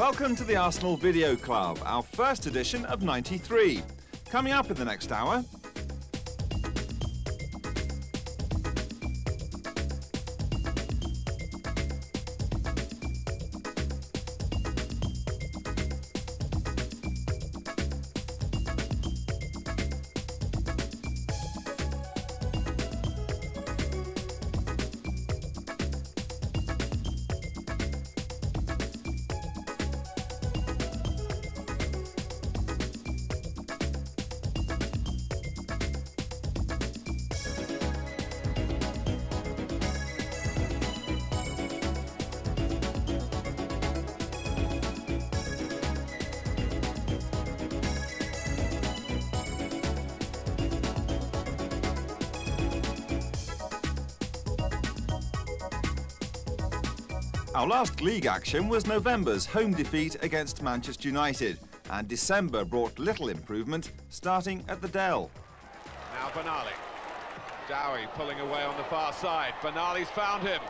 Welcome to the Arsenal Video Club, our first edition of 93. Coming up in the next hour, Our last league action was November's home defeat against Manchester United, and December brought little improvement, starting at the Dell. Now Benali. Dowie pulling away on the far side. Benali's found him.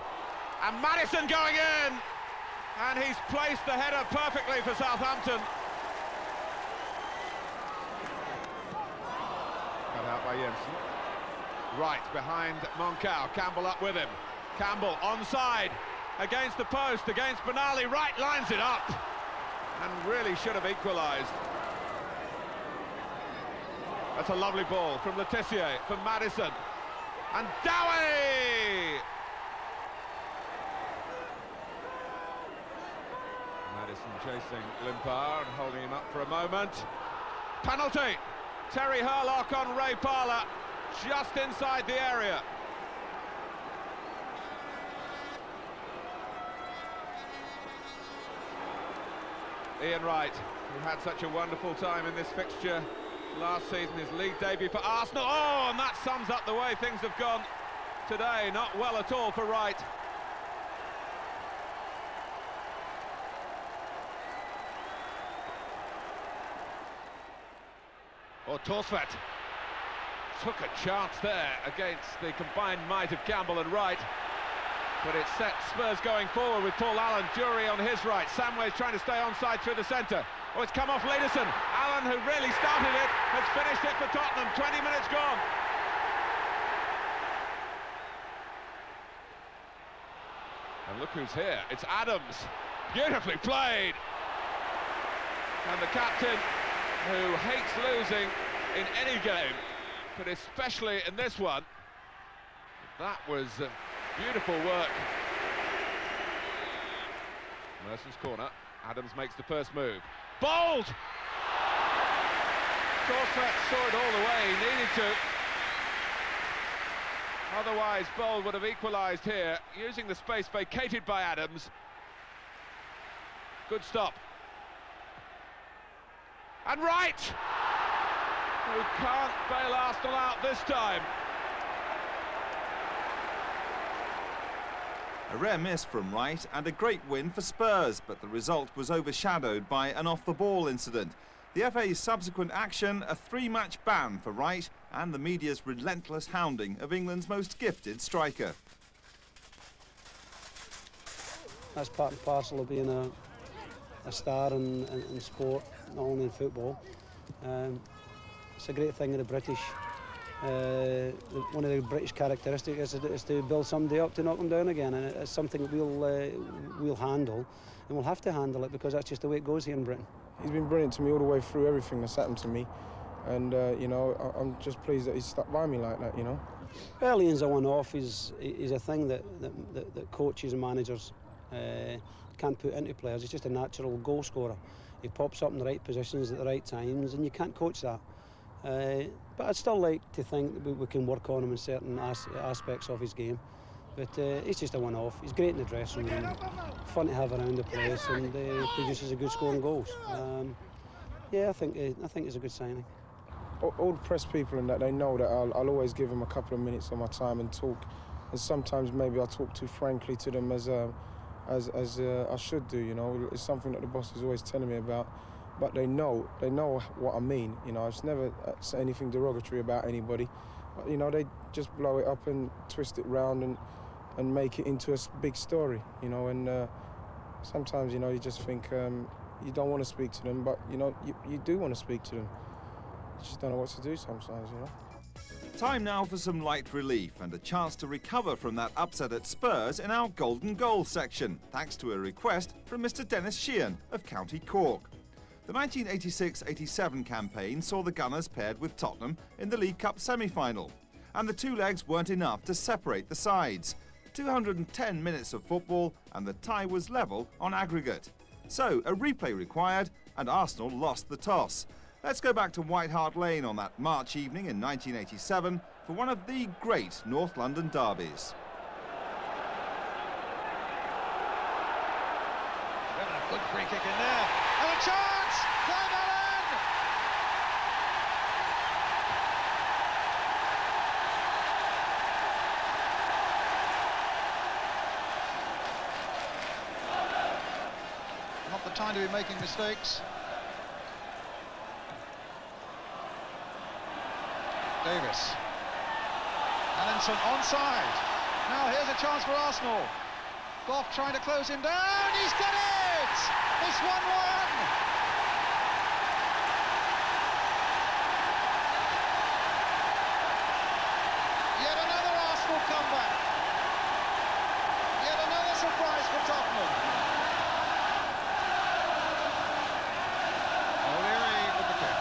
And Maddison going in! And he's placed the header perfectly for Southampton. Cut out by Jensen. Right behind Monkou. Campbell up with him. Campbell onside against the post, against Benali, Wright, lines it up, and really should have equalised. That's a lovely ball from Le Tissier, from Maddison, and Dowie! Maddison chasing Limpar and holding him up for a moment. Penalty! Terry Hurlock on Ray Parlour, just inside the area. Ian Wright, who had such a wonderful time in this fixture last season, his league debut for Arsenal. Oh, and that sums up the way things have gone today. Not well at all for Wright. Or oh, Thorstvedt took a chance there against the combined might of Campbell and Wright. But it sets Spurs going forward with Paul Allen, Durie on his right. Samways trying to stay onside through the centre. Oh, it's come off Lydersen. Allen, who really started it, has finished it for Tottenham. 20 minutes gone. And look who's here. It's Adams. Beautifully played. And the captain, who hates losing in any game, but especially in this one, that was... Uh, Beautiful work. Merson's corner. Adams makes the first move. Bould! Thorstvedt saw it all the way, he needed to. Otherwise, Bould would have equalised here, using the space vacated by Adams. Good stop. And Wright! Who can't bail Arsenal out this time. A rare miss from Wright and a great win for Spurs, but the result was overshadowed by an off-the-ball incident. The FA's subsequent action, a three-match ban for Wright, and the media's relentless hounding of England's most gifted striker. That's part and parcel of being a, a star in, in, in sport, not only in football. Um, it's a great thing in the British uh, one of the British characteristics is, is, to build somebody up to knock them down again, and it's something that we'll uh, we'll handle, and we'll have to handle it because that's just the way it goes here in Britain. He's been brilliant to me all the way through everything that's happened to me, and uh, you know I'm just pleased that he's stuck by me like that. You know. Well, Ian's a one-off. Is is a thing that that, that, that coaches and managers uh, can't put into players. He's just a natural goal scorer. He pops up in the right positions at the right times, and you can't coach that. Uh, but I'd still like to think that we, we can work on him in certain as aspects of his game. But uh, he's just a one-off. He's great in the dressing room, fun to have around the place, and uh, produces a good scoring goals. Um, yeah, I think uh, I think it's a good signing. All the press people and that they know that I'll, I'll, always give them a couple of minutes of my time and talk. And sometimes maybe I talk too frankly to them as uh, as as uh, I should do. You know, it's something that the boss is always telling me about but they know they know what I mean. You know, I've never uh, said anything derogatory about anybody. But, you know, they just blow it up and twist it round and and make it into a big story. You know, and uh, sometimes you know you just think um, you don't want to speak to them, but you know you, you do want to speak to them. You just don't know what to do sometimes, you know. Time now for some light relief and a chance to recover from that upset at Spurs in our golden goal section, thanks to a request from Mr Dennis Sheehan of County Cork. The 1986-87 campaign saw the Gunners paired with Tottenham in the League Cup semi-final, and the two legs weren't enough to separate the sides. 210 minutes of football and the tie was level on aggregate. So a replay required and Arsenal lost the toss. Let's go back to White Hart Lane on that March evening in 1987 for one of the great North London derbies. Good free kick in there. And a chance! Glenn Allen! To be making mistakes. Davis. Allinson onside. Now here's a chance for Arsenal. Gough trying to close him down. He's got it! It's 1 1. Yet another Arsenal comeback. Yet another surprise for Tottenham. O'Leary with the kick.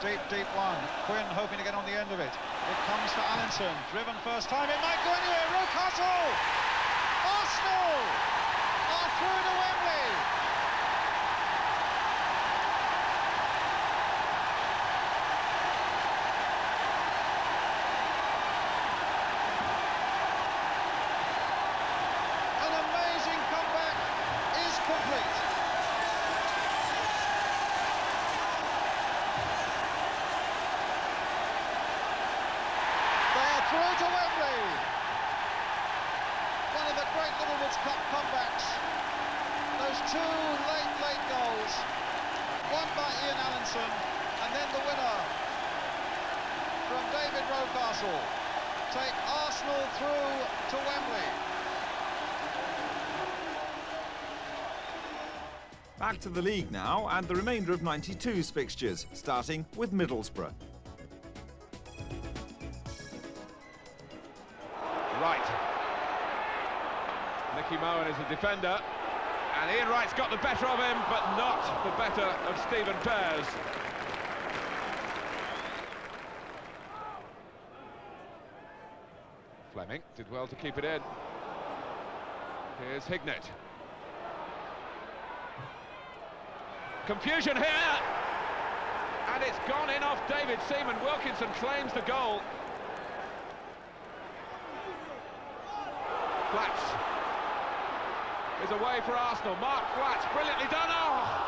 Deep, deep one. Quinn hoping to get on the end of it. It comes Allinson. Driven first time. It might go anywhere. Rocastle! Arsenal are through to Wembley. An amazing comeback is complete. They are through to Wembley. One of the great Littlewoods Cup comebacks. Those two late, late goals. One by Ian Allinson, and then the winner from David Rocastle. Take Arsenal through to Wembley. Back to the league now and the remainder of 92's fixtures, starting with Middlesbrough. Is the defender. And Ian Wright's got the better of him, but not the better of Stephen Pears. Fleming did well to keep it in. Here's Hignett. Confusion here! And it's gone in off David Seaman. Wilkinson claims the goal. Flatts is away for Arsenal. Mark Flatts, brilliantly done. Oh!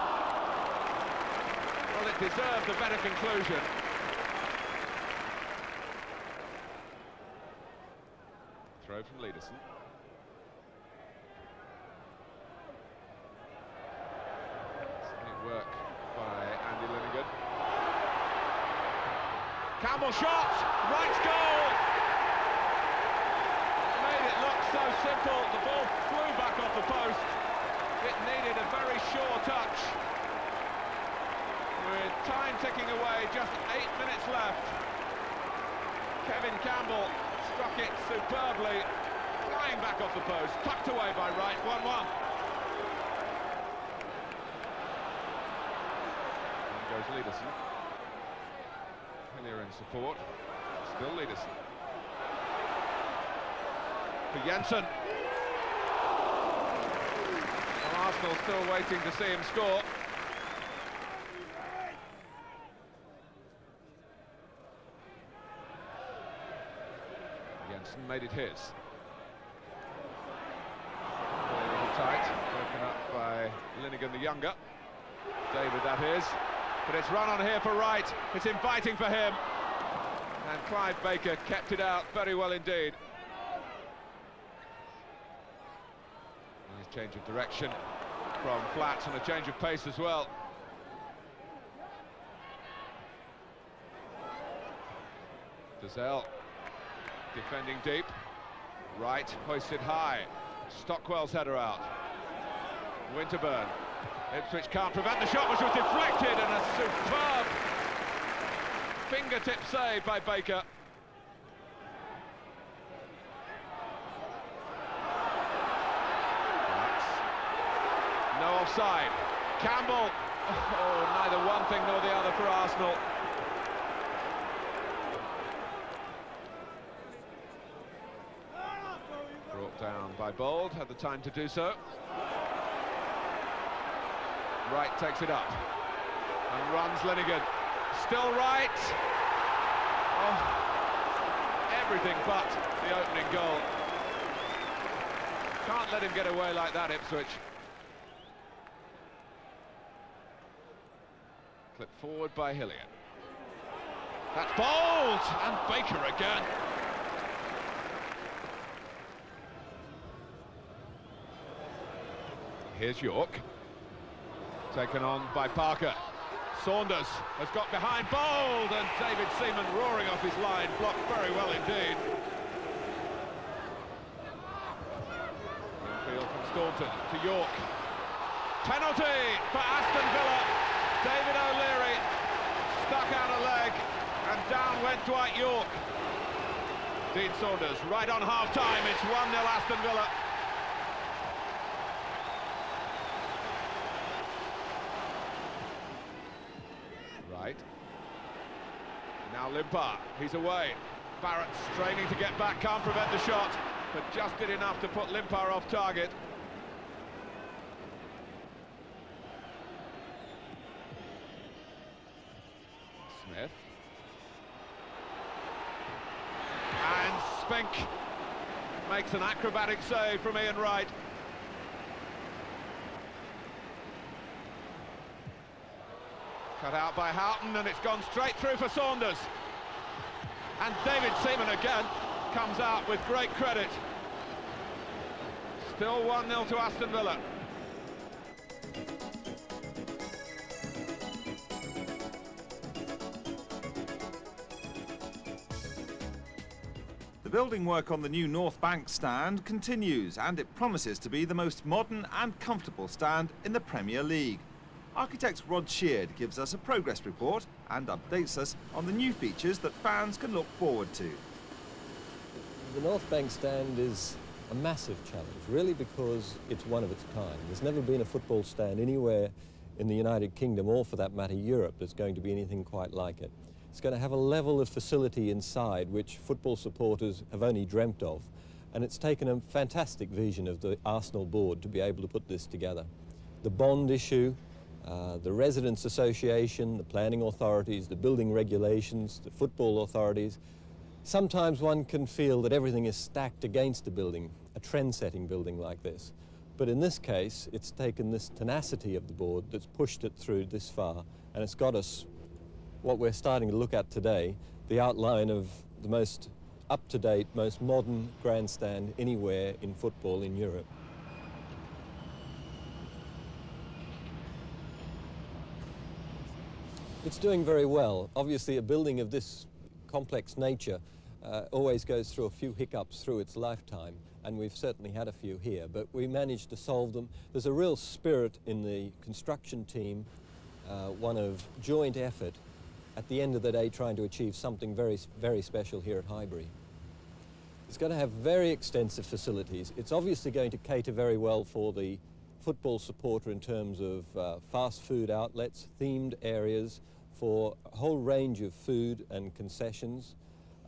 Well, it deserved a better conclusion. Throw from Lydersen. Brilliant work by Andy Linighan. Campbell shot, right goal. Made it look so simple. The ball the post. It needed a very sure touch. With time ticking away, just eight minutes left. Kevin Campbell struck it superbly, flying back off the post, tucked away by Wright, 1-1. And goes Lydersen. Hillier in support, still Lydersen. For Jensen. Arsenal still waiting to see him score. Jensen made it his. A little tight, broken up by Linighan the younger. David, that is. But it's run on here for Wright. It's inviting for him. And Clive Baker kept it out very well indeed. Change of direction from Flatts and a change of pace as well. Dozzell defending deep. Right, hoisted high. Stockwell's header out. Winterburn. Ipswich can't prevent the shot, which was deflected, and a superb fingertip save by Baker. No offside. Campbell. Oh, neither one thing nor the other for Arsenal. Brought down by Bould, had the time to do so. Wright takes it up and runs Linighan. Still Wright. Oh, everything but the opening goal. Can't let him get away like that, Ipswich. Forward by Hilliard. That's Bould! And Baker again. Here's Yorke. Taken on by Parker. Saunders has got behind Bould, and David Seaman roaring off his line, blocked very well indeed. Field from Staunton to Yorke. Penalty for Aston Villa. David O'Leary stuck out a leg and down went Dwight Yorke. Dean Saunders right on half-time. It's 1-0 Aston Villa. Right. Now Limpar, he's away. Barrett straining to get back, can't prevent the shot, but just did enough to put Limpar off target. Smith. And Spink makes an acrobatic save from Ian Wright. Cut out by Houghton and it's gone straight through for Saunders. And David Seaman again comes out with great credit. Still 1-0 to Aston Villa. Building work on the new North Bank stand continues and it promises to be the most modern and comfortable stand in the Premier League. Architect Rod Sheard gives us a progress report and updates us on the new features that fans can look forward to. The North Bank stand is a massive challenge, really because it's one of its kind. There's never been a football stand anywhere in the United Kingdom, or for that matter Europe, that's going to be anything quite like it. It's going to have a level of facility inside which football supporters have only dreamt of. And it's taken a fantastic vision of the Arsenal board to be able to put this together. The bond issue, uh, the Residents Association, the planning authorities, the building regulations, the football authorities. Sometimes one can feel that everything is stacked against a building, a trend-setting building like this. But in this case, it's taken this tenacity of the board that's pushed it through this far, and it's got us what we're starting to look at today, the outline of the most up-to-date, most modern grandstand anywhere in football in Europe. It's doing very well. Obviously, a building of this complex nature uh, always goes through a few hiccups through its lifetime, and we've certainly had a few here, but we managed to solve them. There's a real spirit in the construction team, uh, one of joint effort, at the end of the day trying to achieve something very, very special here at Highbury. It's going to have very extensive facilities. It's obviously going to cater very well for the football supporter in terms of uh, fast food outlets, themed areas for a whole range of food and concessions.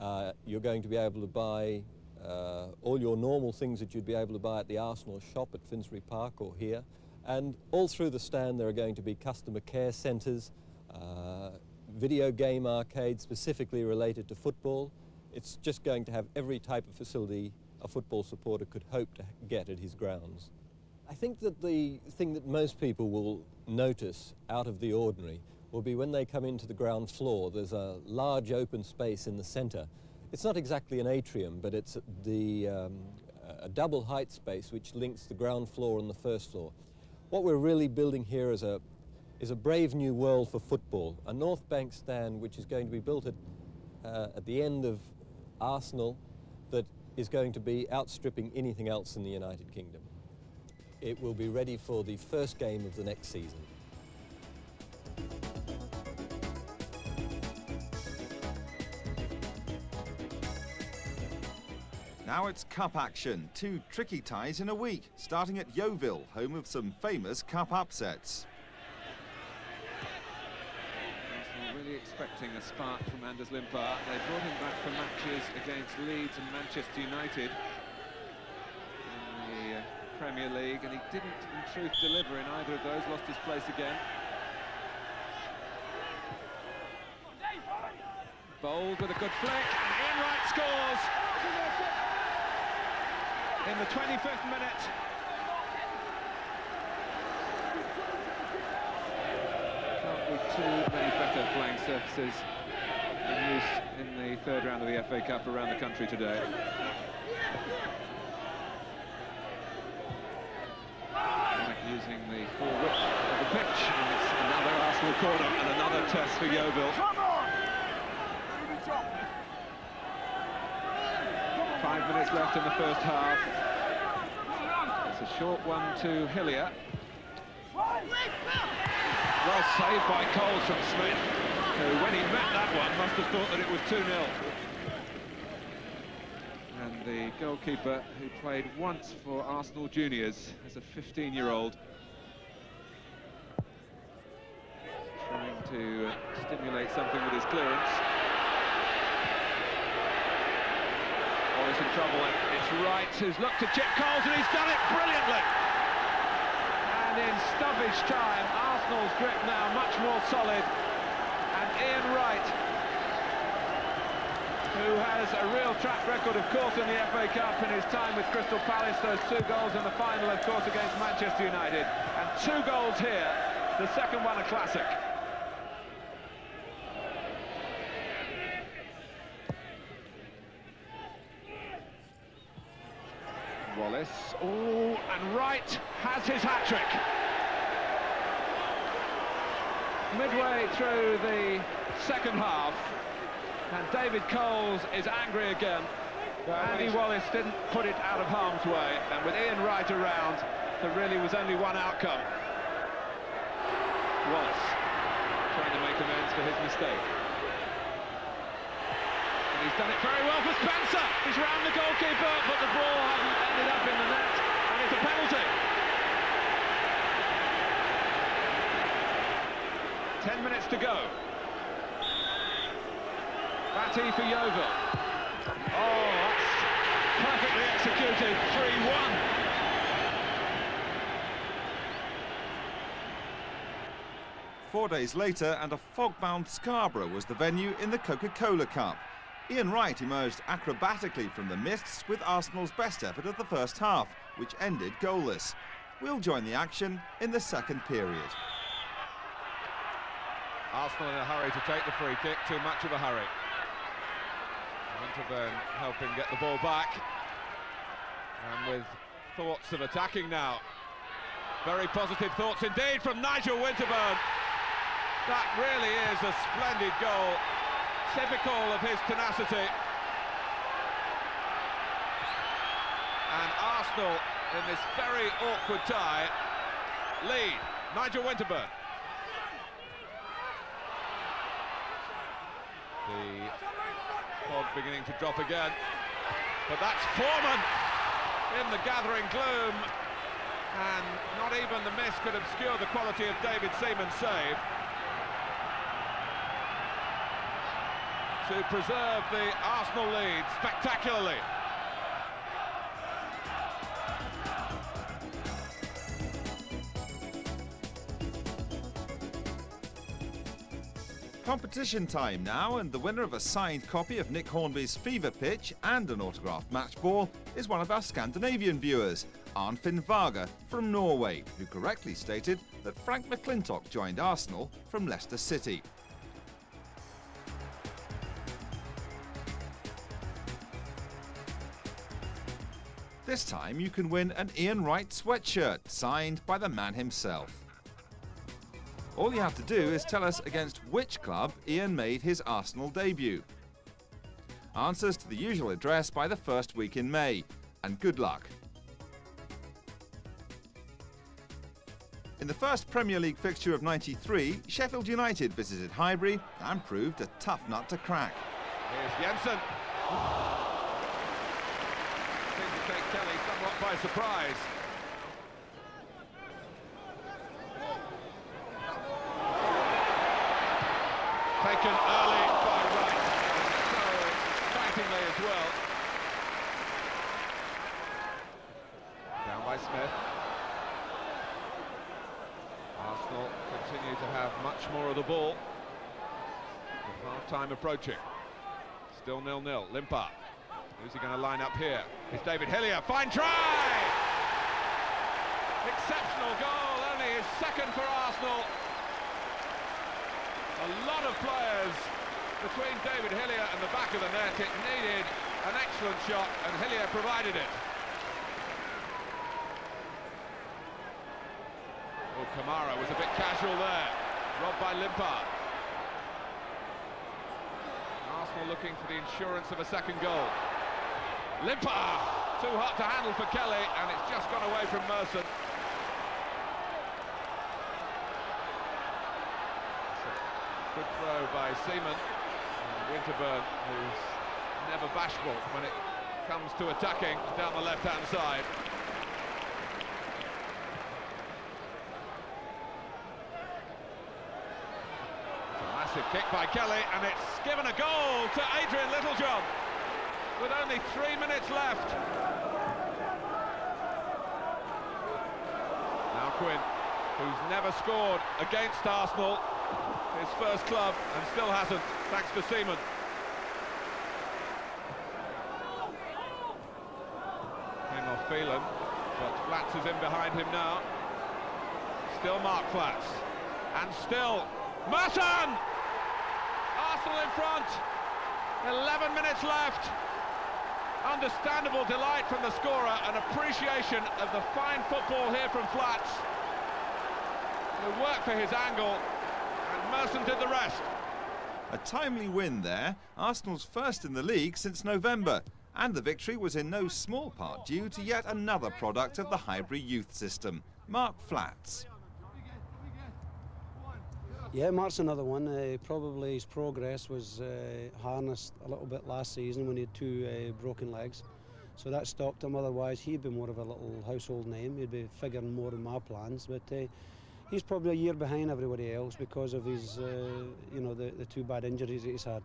Uh, you're going to be able to buy uh, all your normal things that you'd be able to buy at the Arsenal shop at Finsbury Park or here. And all through the stand there are going to be customer care centres, uh, video game arcade specifically related to football. It's just going to have every type of facility a football supporter could hope to get at his grounds. I think that the thing that most people will notice out of the ordinary will be when they come into the ground floor. There's a large open space in the centre. It's not exactly an atrium, but it's the, um, a double height space which links the ground floor and the first floor. What we're really building here is a, is a brave new world for football, a North Bank stand which is going to be built at, uh, at the end of Arsenal that is going to be outstripping anything else in the United Kingdom. it will be ready for the first game of the next season. Now it's cup action. Two tricky ties in a week, starting at Yeovil, home of some famous cup upsets. Arsenal really expecting a spark from Anders Limpar. They brought him back for matches against Leeds and Manchester United in the uh, Premier League, and he didn't, in truth, deliver in either of those. Lost his place again. Bould with a good flick, and Ian Wright scores in the 25th minute. Too many better playing surfaces in use in the third round of the FA Cup around the country today. Wright, using the full width of the pitch, and it's another Arsenal corner and another test for Yeovil. Five minutes left in the first half. It's a short one to Hillier. Well saved by Coles from Smith, who, when he met that one, must have thought that it was 2-0. And the goalkeeper, who played once for Arsenal Juniors as a 15-year-old, trying to uh, stimulate something with his clearance. Wallace in trouble, it's Wright who's looked to chip Coles, and he's done it brilliantly! And in stoppage time, grip now much more solid, and Ian Wright, who has a real track record, of course, in the FA Cup in his time with Crystal Palace, those two goals in the final, of course, against Manchester United, and two goals here, the second one a classic. Wallace. Oh, and Wright has his hat-trick. Midway through the second half, and David Coles is angry again. Andy Wallace didn't put it out of harm's way, and with Ian Wright around, there really was only one outcome. Wallace trying to make amends for his mistake. And he's done it very well for Spencer. He's round the goalkeeper, but the ball hasn't ended up in the net, and it's a penalty. Ten minutes to go. Batty for Yeovil. Oh, that's perfectly executed. 3-1. Four days later, and a fog-bound Scarborough was the venue in the Coca-Cola Cup. Ian Wright emerged acrobatically from the mists with Arsenal's best effort of the first half, which ended goalless. We'll join the action in the second period. Arsenal in a hurry to take the free kick, too much of a hurry. Winterburn helping get the ball back. And with thoughts of attacking now. Very positive thoughts indeed from Nigel Winterburn. That really is a splendid goal, typical of his tenacity. And Arsenal, in this very awkward tie, lead. Nigel Winterburn. The fog beginning to drop again. But that's Foreman in the gathering gloom. And not even the mist could obscure the quality of David Seaman's save. To preserve the Arsenal lead spectacularly. Competition time now, and the winner of a signed copy of Nick Hornby's Fever Pitch and an autographed match ball is one of our Scandinavian viewers, Arnfinn Vaga from Norway, who correctly stated that Frank McLintock joined Arsenal from Leicester City. This time you can win an Ian Wright sweatshirt signed by the man himself. All you have to do is tell us against which club Ian made his Arsenal debut. Answers to the usual address by the first week in May, and good luck. In the first Premier League fixture of 93, Sheffield United visited Highbury and proved a tough nut to crack. Here's Jensen. To take Kelly somewhat by surprise. Taken early by Wright. So excitingly as well. Down by Smith. Arsenal continue to have much more of the ball. Half-time approaching. Still nil-nil. Limpar. Who's he going to line up here? It's David Hillier. Fine try! Exceptional goal. Only his second for Arsenal. A lot of players between David Hillier and the back of the net. It needed an excellent shot, and Hillier provided it. Oh, Kamara was a bit casual there. Robbed by Limpar. Arsenal looking for the insurance of a second goal. Limpar! Too hot to handle for Kelly, and it's just gone away from Merson. By Seaman. Winterburn, who's never bashful when it comes to attacking down the left-hand side. A massive kick by Kelly, and it's given a goal to Adrian Littlejohn with only three minutes left. Now Quinn, who's never scored against Arsenal, his first club, and still hasn't, thanks to Seaman. Came off Phelan, but Flatts is in behind him now. Still Mark Flatts, and still Merson! Arsenal in front, 11 minutes left. Understandable delight from the scorer and appreciation of the fine football here from Flatts. The work for his angle, Merson did the rest. A timely win there, Arsenal's first in the league since November. And the victory was in no small part due to yet another product of the Highbury youth system, Mark Flatts. Yeah, Mark's another one. Uh, probably his progress was uh, harnessed a little bit last season when he had two uh, broken legs. So that stopped him. Otherwise, he'd be more of a little household name. He'd be figuring more in my plans. But uh, he's probably a year behind everybody else because of his, uh, you know, the, the two bad injuries that he's had.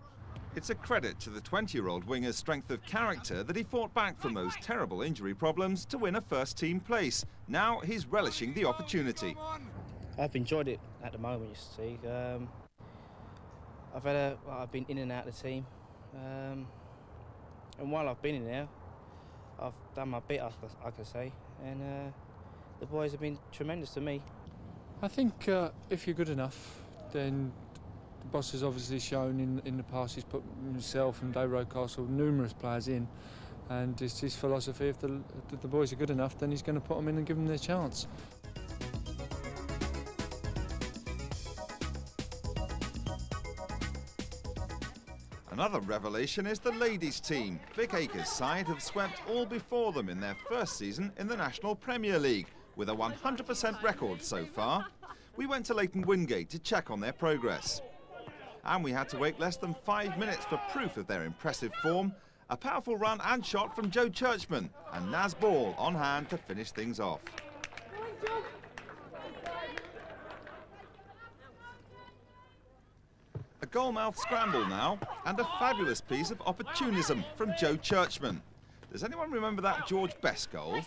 It's a credit to the 20-year-old winger's strength of character that he fought back from those terrible injury problems to win a first-team place. Now he's relishing the opportunity. I've enjoyed it at the moment, you see. Um, I've had a, well, I've been in and out of the team, um, and while I've been in there, I've done my bit, I, I can say, and uh, the boys have been tremendous to me. I think uh, if you're good enough, then the boss has obviously shown in, in the past he's put himself and Dave Rocastle numerous players in, and it's his philosophy if the, if the boys are good enough, then he's going to put them in and give them their chance. Another revelation is the ladies' team. Vic Akers' side have swept all before them in their first season in the National Premier League, with a 100% record so far. We went to Leyton Wingate to check on their progress. And we had to wait less than five minutes for proof of their impressive form. A powerful run and shot from Joe Churchman, and Naz Ball on hand to finish things off. A goalmouth scramble now, and a fabulous piece of opportunism from Joe Churchman. Does anyone remember that George Best goal?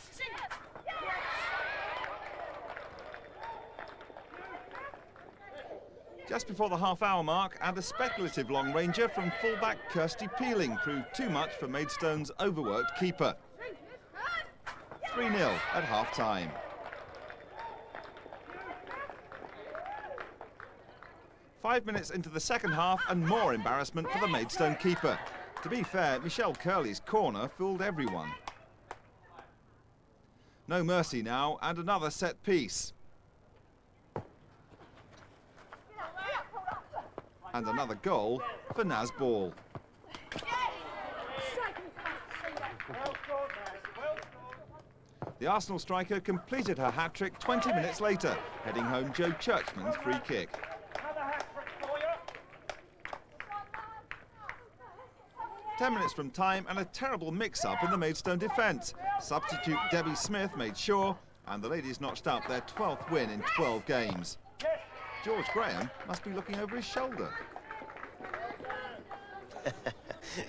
Just before the half-hour mark, and a speculative long ranger from fullback Kirsty Pealling proved too much for Maidstone's overworked keeper. 3-0 at half-time. Five minutes into the second half and more embarrassment for the Maidstone keeper. To be fair, Michelle Curley's corner fooled everyone. No mercy now and another set piece. And another goal for Naz Ball. The Arsenal striker completed her hat-trick 20 minutes later, heading home Joe Churchman's free kick. Ten minutes from time and a terrible mix-up in the Maidstone defence. Substitute Debbie Smith made sure, and the ladies notched up their 12th win in 12 games. George Graham must be looking over his shoulder.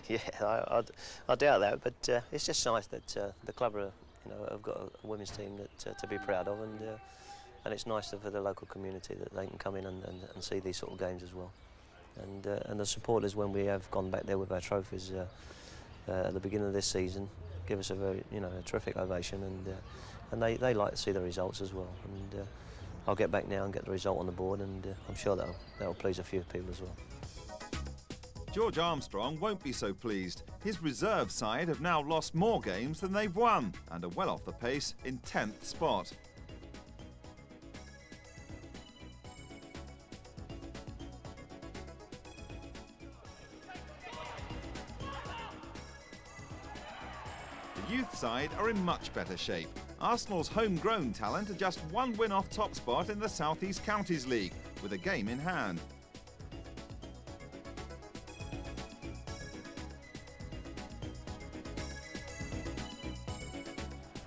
yeah, I, I, I, doubt that, but uh, it's just nice that uh, the club are, you know, have got a, women's team that, uh, to be proud of, and uh, and it's nice for the local community that they can come in and, and, and see these sort of games as well. And uh, and the supporters, when we have gone back there with our trophies uh, at the beginning of this season, give us a very, you know, a terrific ovation, and and they, they like to see the results as well. And I'll get back now and get the result on the board, and uh, I'm sure that'll that'll please a few people as well. George Armstrong won't be so pleased. His reserve side have now lost more games than they've won and are well off the pace in 10th spot. The youth side are in much better shape. Arsenal's homegrown talent are just one win off top spot in the South East Counties League, with a game in hand.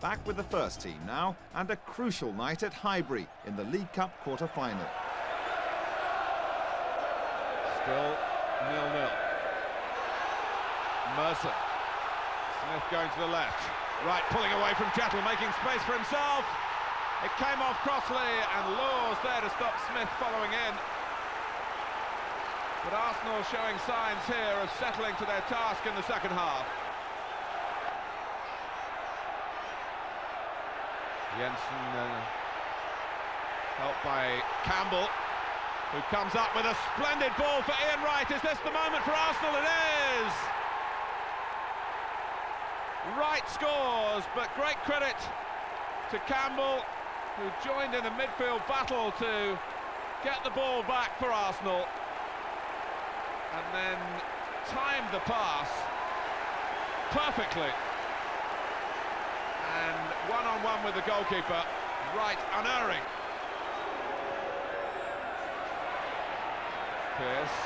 Back with the first team now, and a crucial night at Highbury in the League Cup quarter-final. Still nil-nil. Merson. Smith going to the left. Wright, pulling away from Chettle, making space for himself. It came off Crossley, and Laws there to stop Smith following in. But Arsenal showing signs here of settling to their task in the second half. Jensen uh, helped by Campbell, who comes up with a splendid ball for Ian Wright. Is this the moment for Arsenal? It is! Wright scores, but great credit to Campbell, who joined in the midfield battle to get the ball back for Arsenal. And then timed the pass perfectly one-on-one -on -one with the goalkeeper, Wright, unerring. Pearce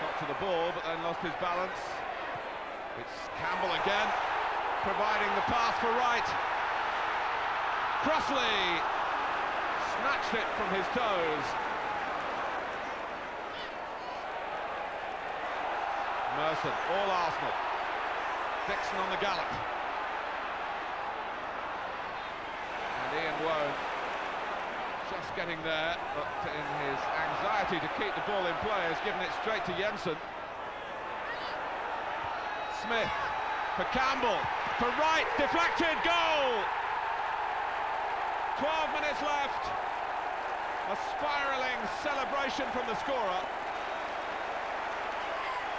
got to the ball, but then lost his balance. It's Campbell again, providing the pass for Wright. Crossley snatched it from his toes. Merson, all Arsenal. Dixon on the gallop. And Ian Woan just getting there, but in his anxiety to keep the ball in play has given it straight to Jensen. Smith for Campbell, for Wright, deflected, goal! 12 minutes left. A spiralling celebration from the scorer.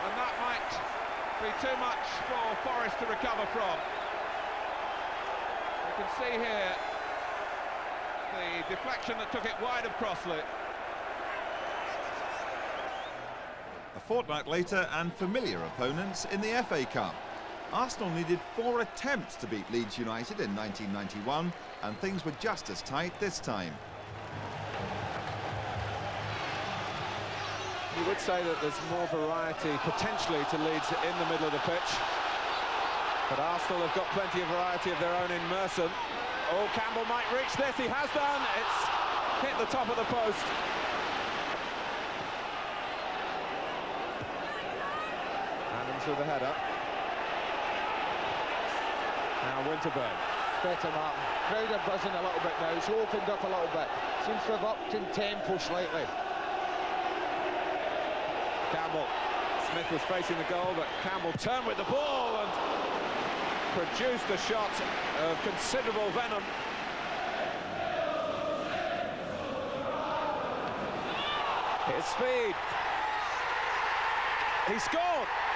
And that might be too much for Forest to recover from. You can see here the deflection that took it wide of Crossley. A fortnight later and familiar opponents in the FA Cup. Arsenal needed four attempts to beat Leeds United in 1991 and things were just as tight this time. You would say that there's more variety potentially to Leeds in the middle of the pitch. But Arsenal have got plenty of variety of their own in Merson. Oh, Campbell might reach this. He has done. It's hit the top of the post. Adams with the header. Now Winterburn. Better Martin. Crowd are buzzing a little bit now. It's opened up a little bit. Seems to have upped in tempo slightly. Campbell. Smith was facing the goal, but Campbell turned with the ball and produced a shot of considerable venom. His speed. He scored.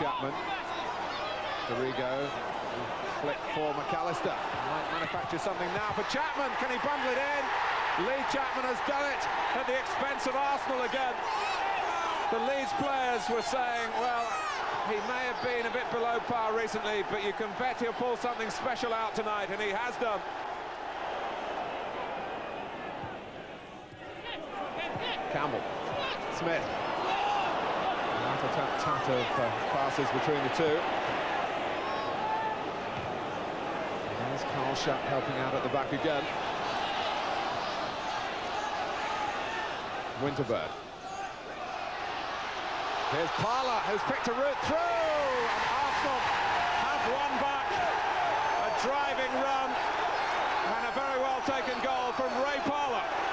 Chapman. Dorigo flick for McAllister. Might manufacture something now for Chapman. Can he bundle it in? Lee Chapman has done it at the expense of Arsenal again. The Leeds players were saying, well, he may have been a bit below par recently, but you can bet he'll pull something special out tonight, and he has done. Campbell, Smith. Not a tat, tat of uh, passes between the two. There's Carl Shutt helping out at the back again. Winterburn. Here's Parlour, who's picked a route through, and Arsenal have won back. A driving run, and a very well-taken goal from Ray Parlour.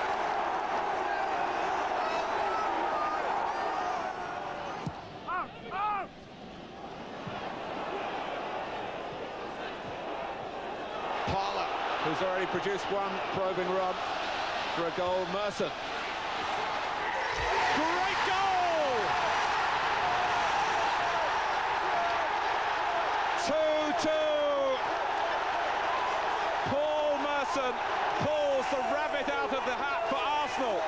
Who's already produced one probing run for a goal, Merson. Great goal! 2-2. Paul Merson pulls the rabbit out of the hat for Arsenal.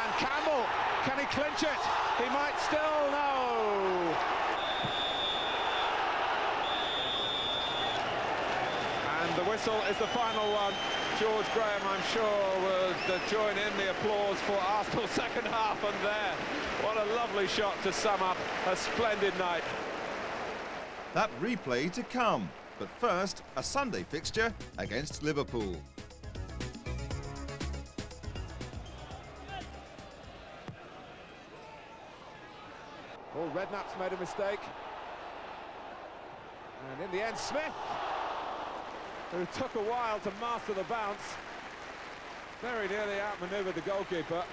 And Campbell, can he clinch it? He might still no. And the whistle is the final one. George Graham, I'm sure, will join in the applause for Arsenal's second half. And there, what a lovely shot to sum up a splendid night. That replay to come. But first, a Sunday fixture against Liverpool. Made a mistake. And in the end, Smith, who took a while to master the bounce, very nearly outmaneuvered the goalkeeper.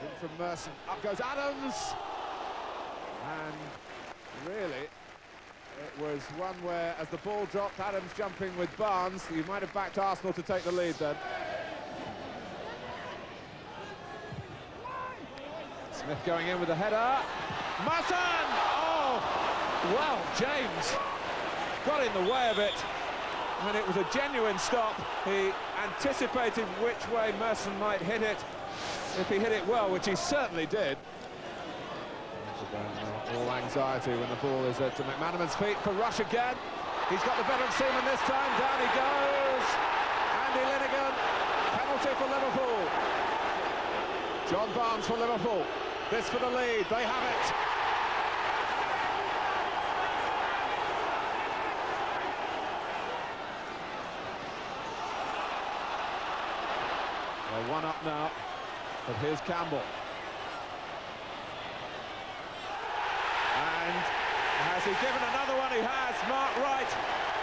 In from Merson, up goes Adams. And really, it was one where, as the ball dropped, Adams jumping with Barnes, you might have backed Arsenal to take the lead then. Smith going in with a header. Merson! Oh! Well, James got in the way of it. And it was a genuine stop. He anticipated which way Merson might hit it if he hit it well, which he certainly did. All anxiety when the ball is at McManaman's feet for Rush again. He's got the better of Seaman this time. Down he goes. Andy Linighan. Penalty for Liverpool. John Barnes for Liverpool. This for the lead. They have it. They're one up now, but here's Campbell. And has he given another one? He has, Mark Wright.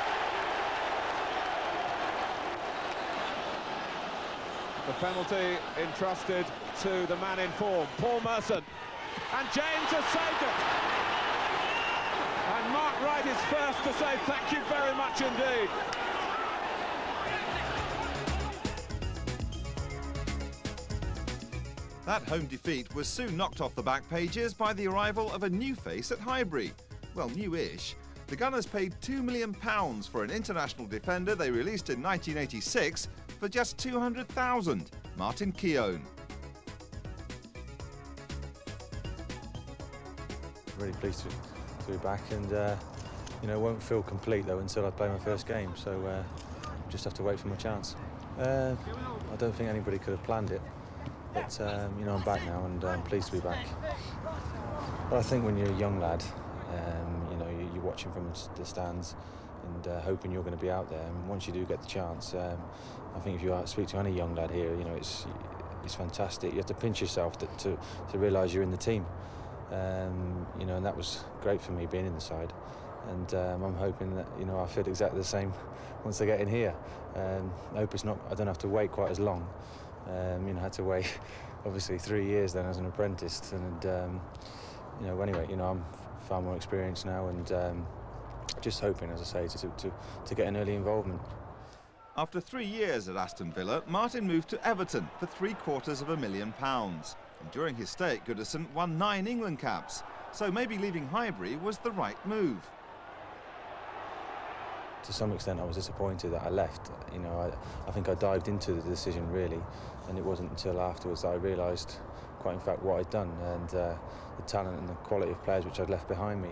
The penalty entrusted to the man in form, Paul Merson. And James has saved it. And Mark Wright is first to say thank you very much indeed. That home defeat was soon knocked off the back pages by the arrival of a new face at Highbury. Well, new-ish. The Gunners paid £2 million for an international defender they released in 1986 for just 200,000. Martin Keown. Really pleased to, to be back and, uh, you know, won't feel complete though until I play my first game, so uh, just have to wait for my chance. Uh, I don't think anybody could have planned it, but, um, you know, I'm back now and I'm pleased to be back. But I think when you're a young lad, um, you know, you, you're watching from the stands and uh, hoping you're going to be out there. And once you do get the chance, um, I think if you speak to any young lad here, you know, it's it's fantastic. You have to pinch yourself to to, to realise you're in the team. Um, you know, and that was great for me being in the side. And um, I'm hoping that you know I feel exactly the same once I get in here. Um, I hope it's not. I don't have to wait quite as long. Um, you know, I had to wait obviously three years then as an apprentice, and um, you know, anyway, you know, I'm far more experienced now, and um, just hoping, as I say, to, to, to get an early involvement. After three years at Aston Villa, Martin moved to Everton for three quarters of a million pounds. And during his stay at Goodison, won nine England caps. So maybe leaving Highbury was the right move. To some extent, I was disappointed that I left. You know, I, I think I dived into the decision really, and it wasn't until afterwards that I realised, quite in fact, what I'd done and uh, the talent and the quality of players which I'd left behind me.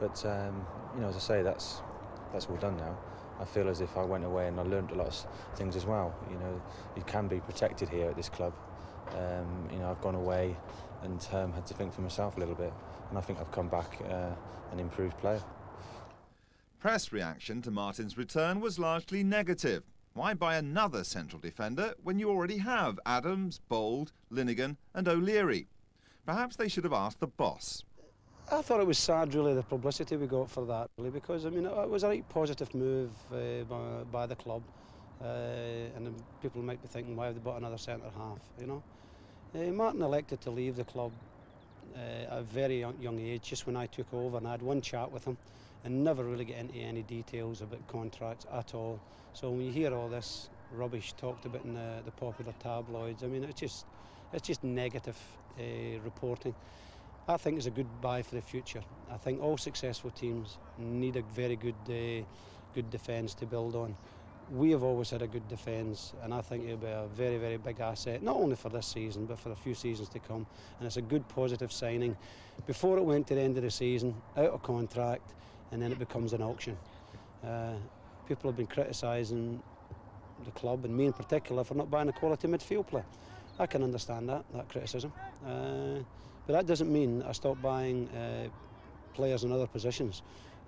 But um, you know, as I say, that's that's all done now. I feel as if I went away and I learned a lot of things as well. You know, you can be protected here at this club. Um, you know, I've gone away and um, had to think for myself a little bit, and I think I've come back uh, an improved player. Press reaction to Martin's return was largely negative. Why buy another central defender when you already have Adams, Bould, Linighan and O'Leary? Perhaps they should have asked the boss. I thought it was sad, really, the publicity we got for that, really, because, I mean, it, was a right positive move uh, by, by the club. Uh, and people might be thinking, why have they bought another centre half, you know? Uh, Martin elected to leave the club uh, at a very young, young age, just when I took over, and I had one chat with him and never really get into any details about contracts at all. So when you hear all this rubbish talked about in the, the popular tabloids, I mean, it's just, it's just negative uh, reporting. I think it's a good buy for the future. I think all successful teams need a very good uh, good defence to build on. We have always had a good defence, and I think it'll be a very, very big asset, not only for this season, but for a few seasons to come. And it's a good positive signing. Before it went to the end of the season, out of contract, and then it becomes an auction. Uh, people have been criticising the club and me in particular for not buying a quality midfield player. I can understand that, that criticism. Uh, but that doesn't mean I stop buying uh, players in other positions.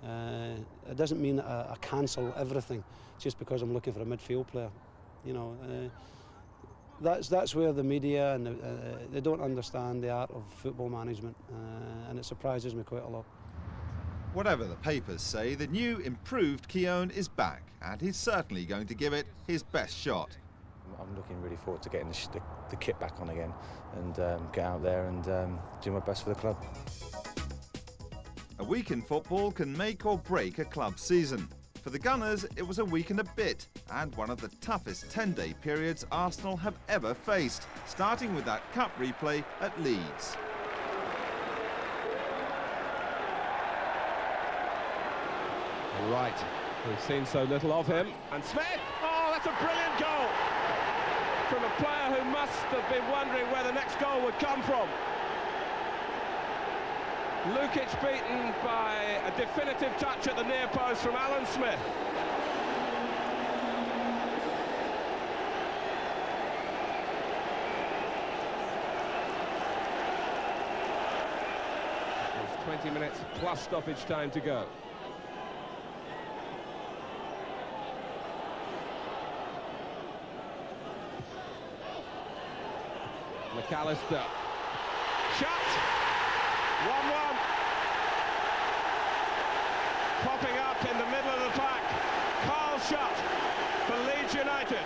Uh, it doesn't mean I, I, cancel everything just because I'm looking for a midfield player. You know, uh, that's that's where the media and the, uh, they don't understand the art of football management, uh, and it surprises me quite a lot. Whatever the papers say, the new, improved Keown is back, and he's certainly going to give it his best shot. I'm looking really forward to getting the, the, the kit back on again and um, get out there and um, do my best for the club. A week in football can make or break a club season. For the Gunners, it was a week and a bit, and one of the toughest 10-day periods Arsenal have ever faced, starting with that cup replay at Leeds. Right, we've seen so little of him. And Smith! Oh, that's a brilliant goal! From a player who must have been wondering where the next goal would come from. Lukic beaten by a definitive touch at the near post from Alan Smith. There's 20 minutes plus stoppage time to go. McAllister. Shot! 1-1. Popping up in the middle of the pack. Carl shot for Leeds United.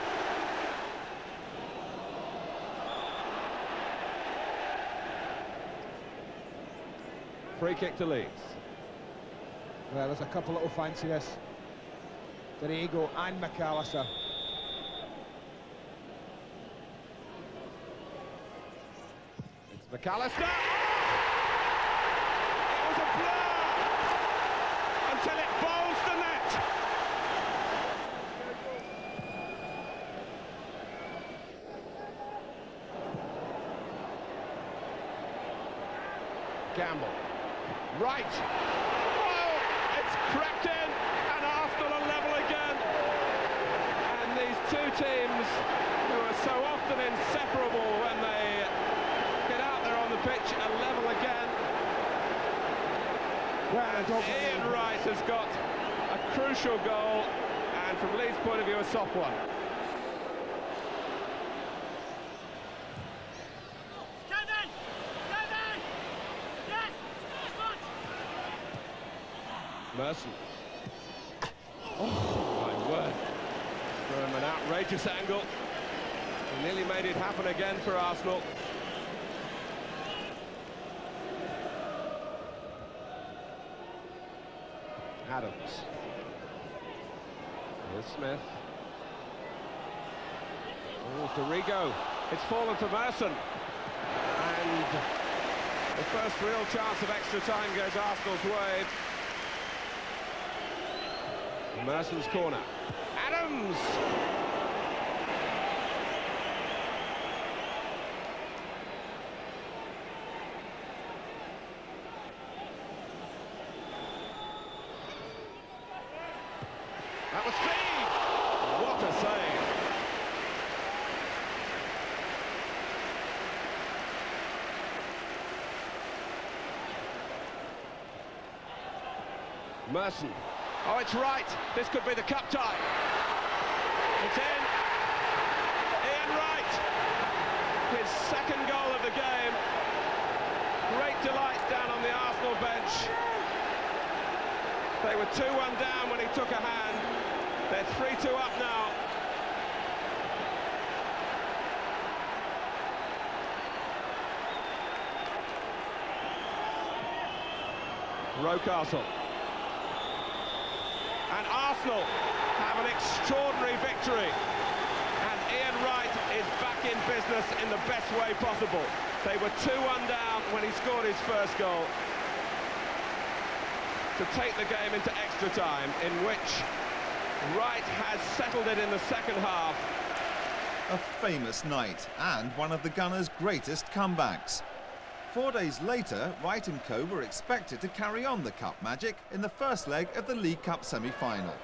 Free kick to Leeds. Well, there's a couple of little fanciness. Dorigo and McAllister. McAllister! It was a blur until it bowls the net. Gamble. Right. Oh, it's cracked in, and Arsenal are level again. And these two teams, who are so often inseparable when they pitch and level again. Well, Ian Wright has got a crucial goal and from Leeds' point of view a soft one. Merson. Oh, my word. From an outrageous angle. He nearly made it happen again for Arsenal. Adams. Here's Smith. Oh, Dorigo. It's fallen for Merson. And And the first real chance of extra time goes Arsenal's way. Merson's corner. Adams! That was speed! What a save! Merson. Oh, it's right. This could be the cup tie. It's in. Ian Wright. His second goal of the game. Great delight down on the Arsenal bench. They were 2-1 down when he took a hand. They're 3-2 up now. Rocastle. And Arsenal have an extraordinary victory. And Ian Wright is back in business in the best way possible. They were 2-1 down when he scored his first goal. To take the game into extra time, in which Wright has settled it in the second half. A famous night and one of the Gunners' greatest comebacks. Four days later, Wright and co were expected to carry on the cup magic in the first leg of the League Cup semi-final.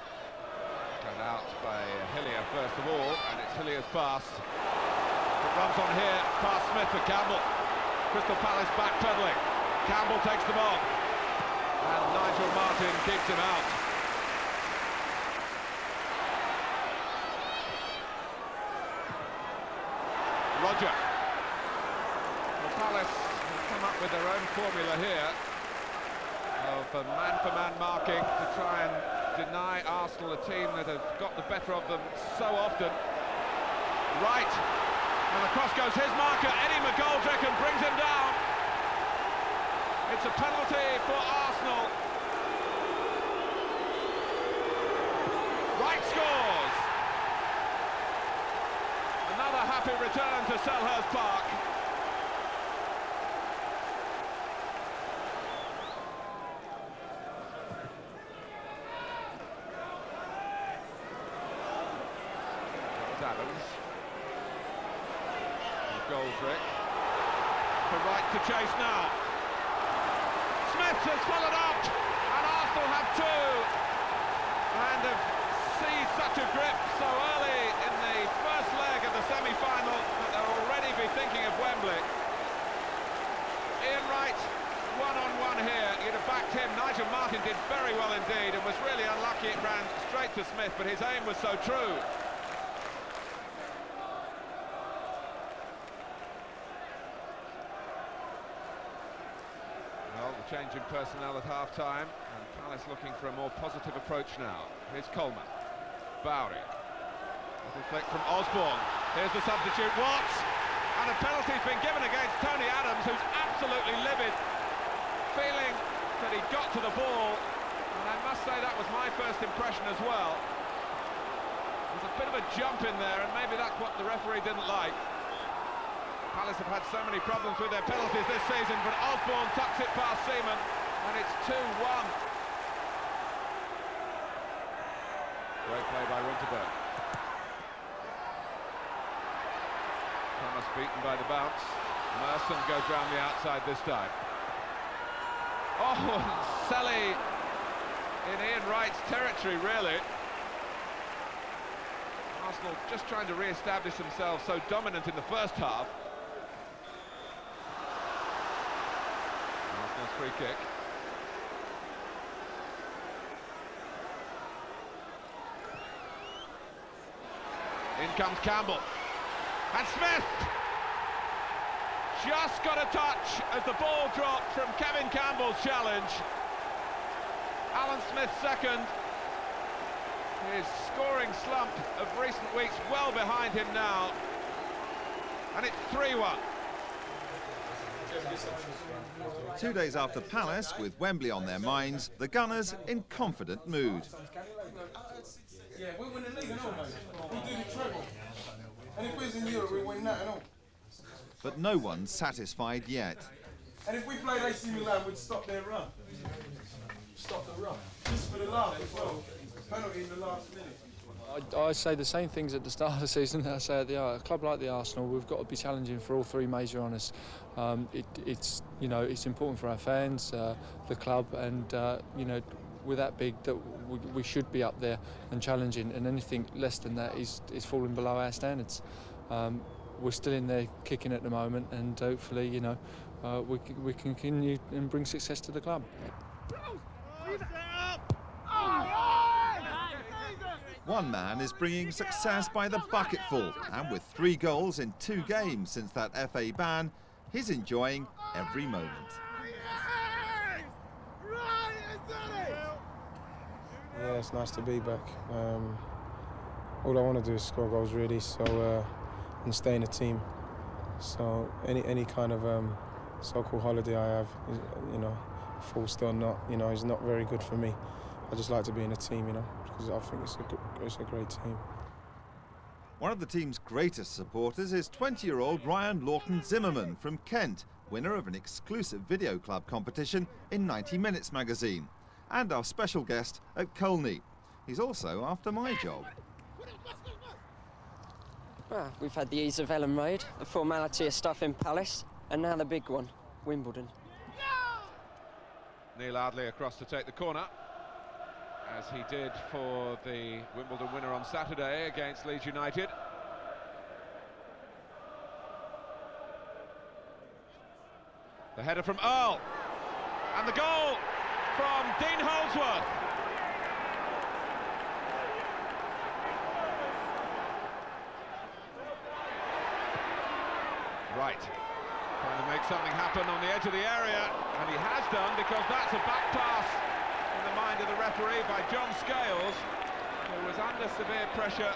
Cut out by Hillier first of all, and it's Hillier's pass. It runs on here, past Smith for Campbell. Crystal Palace backpedaling. Campbell takes the ball. And Nigel Martyn keeps him out. Roger. The Palace have come up with their own formula here of man-for-man -man marking to try and deny Arsenal a team that have got the better of them so often. Wright, and across goes his marker, Eddie McGoldrick, and brings him down. It's a penalty for Arsenal. Wright scores! Another happy return to Selhurst Park. Adams. Goldrick. For Wright to chase now. Smith has followed up, and Arsenal have two. And have seized such a grip so early in the first leg of the semi-final that they'll already be thinking of Wembley. Ian Wright, one-on-one -on -one here. You'd have backed him. Nigel Martyn did very well indeed and was really unlucky. It ran straight to Smith, but his aim was so true. change in personnel at half-time, and Palace looking for a more positive approach now. Here's Coleman. Bowry. Little flick from Osborn. Here's the substitute, Watts! And a penalty's been given against Tony Adams, who's absolutely livid, feeling that he got to the ball. And I must say that was my first impression as well. A bit of a jump in there, and maybe that's what the referee didn't like. Palace have had so many problems with their penalties this season, but Osborn tucks it past Seaman, and it's 2-1. Great play by Winterburn. Thomas beaten by the bounce. Merson goes round the outside this time. Oh, Selley in Ian Wright's territory, really. Arsenal just trying to re-establish themselves so dominant in the first half. free kick. In comes Campbell. And Smith! Just got a touch as the ball dropped from Kevin Campbell's challenge. Alan Smith second. His scoring slump of recent weeks well behind him now. And it's 3-1. Two days after Palace, with Wembley on their minds, the Gunners in confident mood. Yeah, we win the league and all, man. We do the treble. And if we're in Europe, we win that and all. but no one's satisfied yet. And if we played AC Milan, we'd stop their run. Stop the run. Just for the laugh as well. Penalty in the last minute. I, I, say the same things at the start of the season that I say at the a club like the Arsenal. We've got to be challenging for all three major honours. Um, it, it's you know it's important for our fans, uh, the club, and uh, you know we're that big that we, we, should be up there and challenging. And anything less than that is is falling below our standards. Um, we're still in there kicking at the moment, and hopefully you know uh, we we can continue and bring success to the club. One man is bringing success by the bucketful, and with three goals in two games since that FA ban, he's enjoying every moment. Yeah, it's nice to be back. Um, all I want to do is score goals, really, so uh, and stay in the team. So any any kind of um, so-called holiday I have, you know, forced or not, you know, is not very good for me. I just like to be in a team, you know because I think it's a, it's a great team. One of the team's greatest supporters is 20-year-old Ryan Lawton Zimmerman from Kent, winner of an exclusive video club competition in 90 Minutes magazine, and our special guest at Colney. He's also after my job. Well, we've had the ease of Elland Road, the formality of stuff in Palace, and now the big one, Wimbledon. Neil Ardley across to take the corner as he did for the Wimbledon winner on Saturday against Leeds United. The header from Earl, and the goal from Dean Holdsworth. Wright, trying to make something happen on the edge of the area, and he has done because that's a back pass mind of the referee by John Scales, who was under severe pressure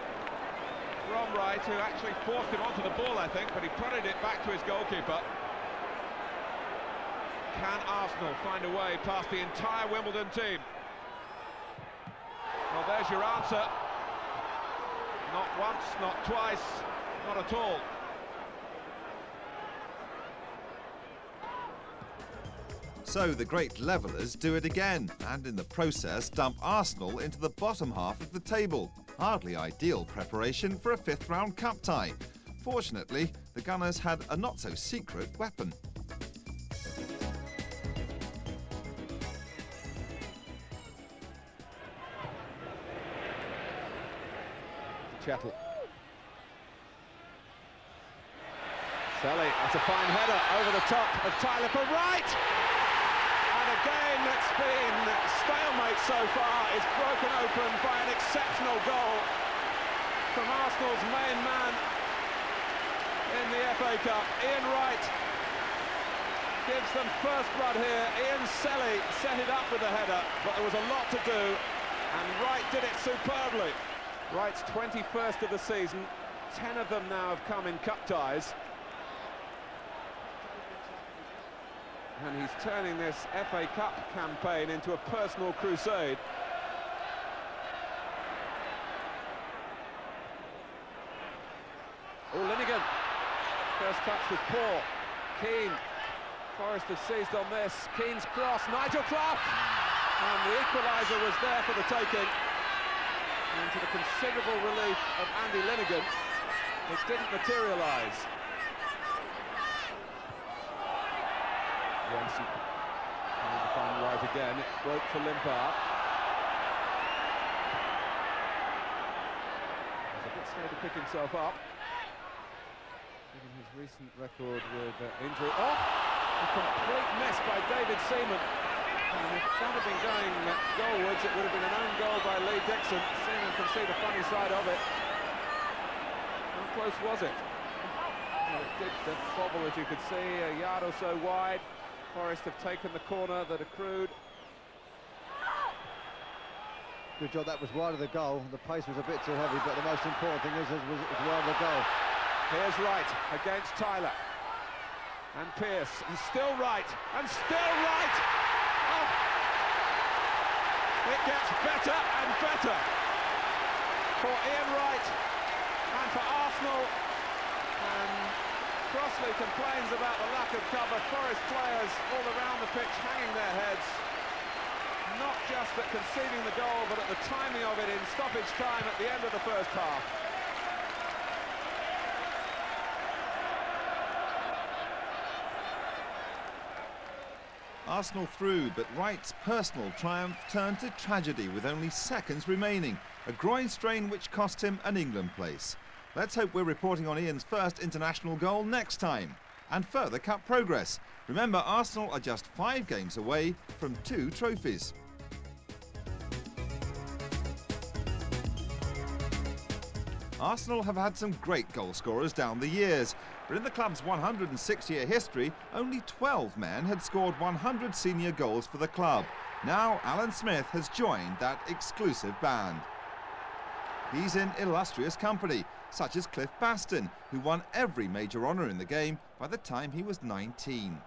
from Wright, who actually forced him onto the ball, I think, but he prodded it back to his goalkeeper. Can Arsenal find a way past the entire Wimbledon team? Well, there's your answer. Not once, not twice, not at all. So the great levellers do it again, and in the process dump Arsenal into the bottom half of the table. Hardly ideal preparation for a fifth round cup tie. Fortunately, the Gunners had a not-so-secret weapon. Chettle. Selley, that's a fine header over the top of Tyler for Wright! Game that's been stalemate so far is broken open by an exceptional goal from Arsenal's main man in the FA Cup. Ian Wright gives them first blood here. Ian Selley set it up with a header, but there was a lot to do, and Wright did it superbly. Wright's 21st of the season, 10 of them now have come in cup ties. And he's turning this FA Cup campaign into a personal crusade. Oh, Linighan. First touch was poor. Keane. Forest has seized on this. Keane's cross. Nigel Clough! And the equaliser was there for the taking. And to the considerable relief of Andy Linighan, it didn't materialise. Jensen trying find Wright again. It broke for Limpar. He's a bit slow to pick himself up. Given his recent record with uh, injury. Oh! A complete miss by David Seaman. And if that had been going goalwards, it would have been an own goal by Lee Dixon. Seaman can see the funny side of it. How close was it? Well, it did bobble, as you could see, a yard or so wide. Forest have taken the corner that accrued. Good job, that was wide of the goal. The pace was a bit too heavy, but the most important thing is it was, wide of the goal. Here's Wright against Tyler. And Pearce, and still Wright, and still Wright! Oh. It gets better and better for Ian Wright and for Arsenal. And cross Barnsley complains about the lack of cover. Forest players all around the pitch hanging their heads. Not just at conceding the goal, but at the timing of it in stoppage time at the end of the first half. Arsenal through, but Wright's personal triumph turned to tragedy with only seconds remaining. A groin strain which cost him an England place. Let's hope we're reporting on Ian's first international goal next time. And further cup progress. Remember, Arsenal are just five games away from two trophies. Arsenal have had some great goal scorers down the years, but in the club's 106-year history, only 12 men had scored 100 senior goals for the club. Now Alan Smith has joined that exclusive band. He's in illustrious company, such as Cliff Bastin, who won every major honour in the game by the time he was 19.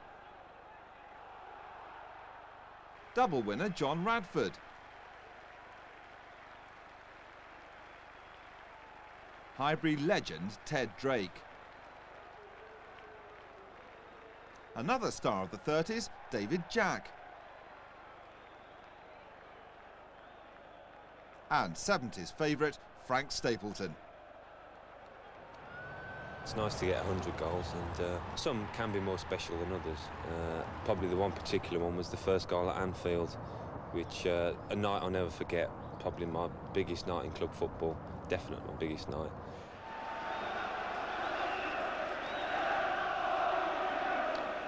Double winner John Radford, Highbury legend Ted Drake. Another star of the 30s, David Jack. And 70s favourite, Frank Stapleton. It's nice to get 100 goals, and uh, some can be more special than others. Uh, probably the one particular one was the first goal at Anfield, which uh, a night I'll never forget. Probably my biggest night in club football, definitely my biggest night.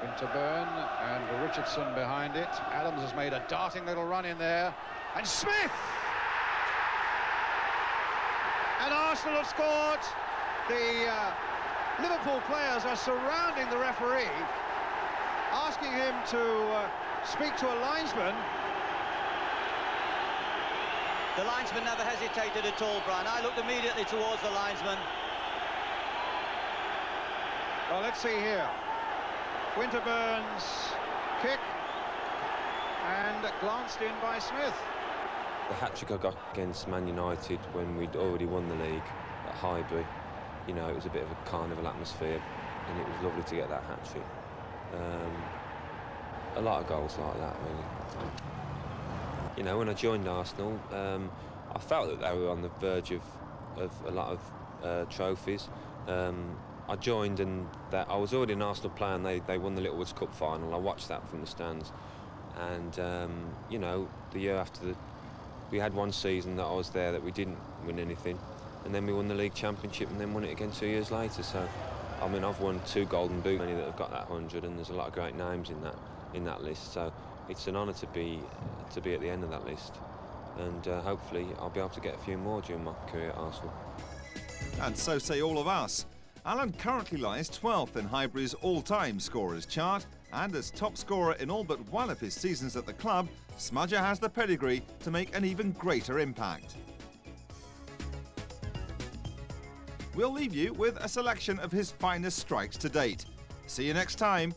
Winterburn and Richardson behind it. Adams has made a darting little run in there. And Smith! And Arsenal have scored. The uh, Liverpool players are surrounding the referee, asking him to uh, speak to a linesman. The linesman never hesitated at all, Brian. I looked immediately towards the linesman. Well, let's see here. Winterburn's kick and glanced in by Smith. The hat-trick I got against Man United when we'd already won the league at Highbury, you know, it was a bit of a carnival atmosphere and it was lovely to get that hat-trick. Um, a lot of goals like that, really. You know, when I joined Arsenal, um, I felt that they were on the verge of, of a lot of uh, trophies. Um, I joined and that I was already an Arsenal player and they, they won the Littlewoods Cup final. I watched that from the stands. And, um, you know, the year after the, we had one season that I was there that we didn't win anything. And then we won the league championship and then won it again two years later. So, I mean, I've won two golden boot many that have got that 100 and there's a lot of great names in that in that list. So it's an honour to be to be at the end of that list. And uh, hopefully I'll be able to get a few more during my career at Arsenal. And so say all of us. Alan currently lies 12th in Highbury's all-time scorers chart, and as top scorer in all but one of his seasons at the club, Smudger has the pedigree to make an even greater impact. We'll leave you with a selection of his finest strikes to date. See you next time